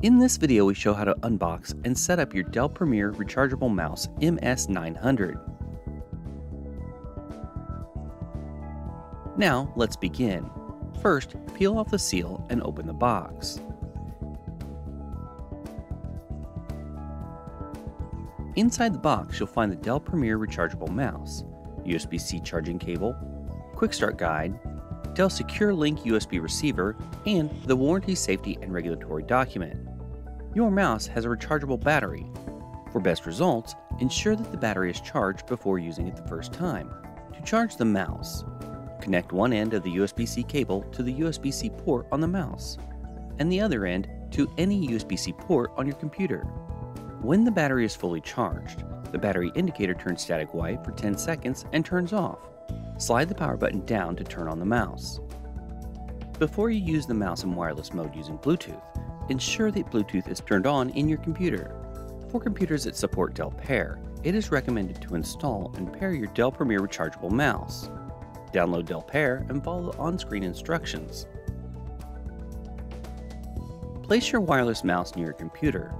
In this video we show how to unbox and set up your Dell Premier Rechargeable Mouse MS900. Now let's begin. First, peel off the seal and open the box. Inside the box you'll find the Dell Premier Rechargeable Mouse, USB-C charging cable, quick start guide, Dell Secure Link USB receiver, and the warranty, safety, and regulatory document. Your mouse has a rechargeable battery. For best results, ensure that the battery is charged before using it the first time. To charge the mouse, connect one end of the USB-C cable to the USB-C port on the mouse, and the other end to any USB-C port on your computer. When the battery is fully charged, the battery indicator turns static white for 10 seconds and turns off. Slide the power button down to turn on the mouse. Before you use the mouse in wireless mode using Bluetooth, ensure that Bluetooth is turned on in your computer. For computers that support Dell Pair, it is recommended to install and pair your Dell Premier rechargeable mouse. Download Dell Pair and follow the on-screen instructions. Place your wireless mouse near your computer.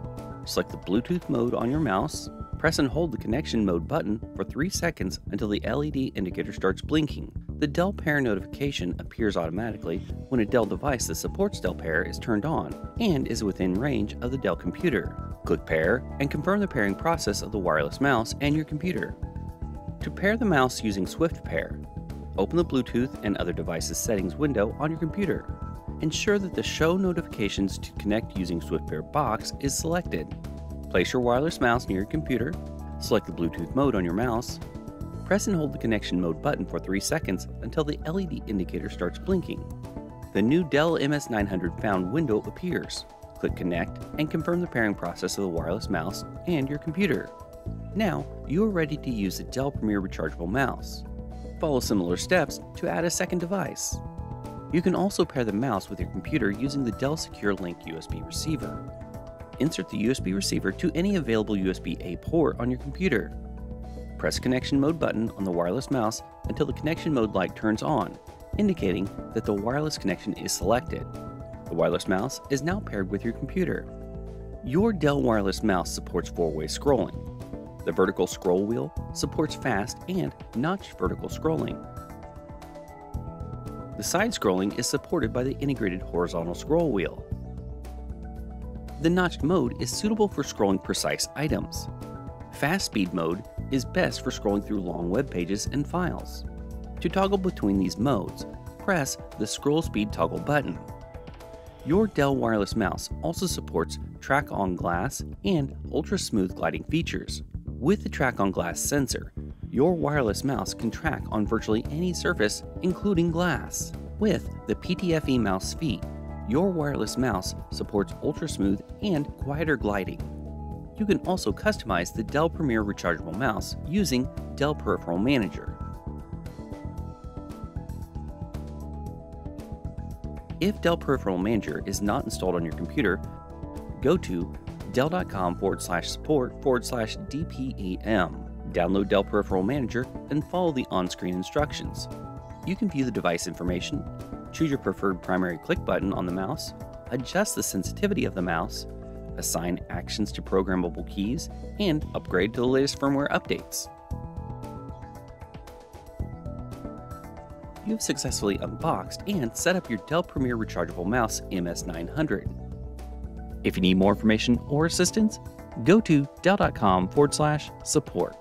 Select the Bluetooth mode on your mouse Press and hold the connection mode button for 3 seconds until the LED indicator starts blinking. The Dell Pair notification appears automatically when a Dell device that supports Dell Pair is turned on and is within range of the Dell computer. Click Pair and confirm the pairing process of the wireless mouse and your computer. To pair the mouse using Swift Pair, open the Bluetooth and other devices settings window on your computer. Ensure that the Show Notifications to Connect using Swift Pair box is selected. Place your wireless mouse near your computer, select the Bluetooth mode on your mouse, press and hold the connection mode button for 3 seconds until the LED indicator starts blinking. The new Dell MS900 Found window appears. Click Connect and confirm the pairing process of the wireless mouse and your computer. Now, you are ready to use the Dell Premier Rechargeable Mouse. Follow similar steps to add a second device. You can also pair the mouse with your computer using the Dell Secure Link USB receiver insert the USB receiver to any available USB-A port on your computer. Press connection mode button on the wireless mouse until the connection mode light turns on, indicating that the wireless connection is selected. The wireless mouse is now paired with your computer. Your Dell wireless mouse supports four-way scrolling. The vertical scroll wheel supports fast and notched vertical scrolling. The side scrolling is supported by the integrated horizontal scroll wheel. The notched mode is suitable for scrolling precise items. Fast speed mode is best for scrolling through long web pages and files. To toggle between these modes, press the scroll speed toggle button. Your Dell wireless mouse also supports track on glass and ultra smooth gliding features. With the track on glass sensor, your wireless mouse can track on virtually any surface, including glass. With the PTFE mouse feet, your wireless mouse supports ultra smooth and quieter gliding. You can also customize the Dell Premier rechargeable mouse using Dell Peripheral Manager. If Dell Peripheral Manager is not installed on your computer, go to dell.com forward slash support forward slash DPEM. Download Dell Peripheral Manager and follow the on screen instructions. You can view the device information, choose your preferred primary click button on the mouse, adjust the sensitivity of the mouse, assign actions to programmable keys, and upgrade to the latest firmware updates. You have successfully unboxed and set up your Dell Premier Rechargeable Mouse MS900. If you need more information or assistance, go to dell.com forward slash support.